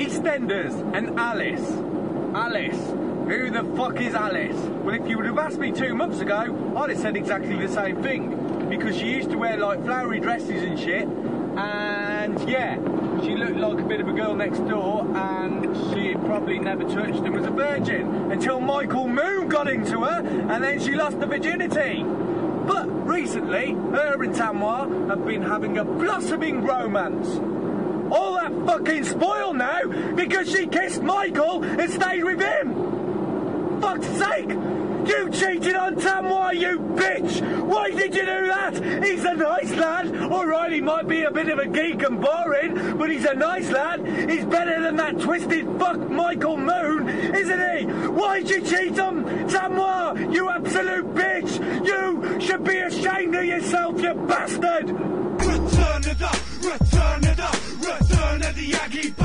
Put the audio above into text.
EastEnders and Alice. Alice. Who the fuck is Alice? Well, if you would have asked me two months ago, I'd have said exactly the same thing. Because she used to wear like flowery dresses and shit. And yeah, she looked like a bit of a girl next door and she probably never touched and was a virgin until Michael Moon got into her and then she lost the virginity. But recently, her and Tamwar have been having a blossoming romance. All that fucking spoil now because she kissed Michael and stayed with him. Fuck's sake! You cheated on Tamwar, you bitch! Why did you do that? He's a nice lad. Alright, he might be a bit of a geek and boring, but he's a nice lad. He's better than that twisted fuck Michael Moon, isn't he? Why'd you cheat on Tamwar, you absolute bitch? You should be ashamed of yourself, you bastard! Return the, return of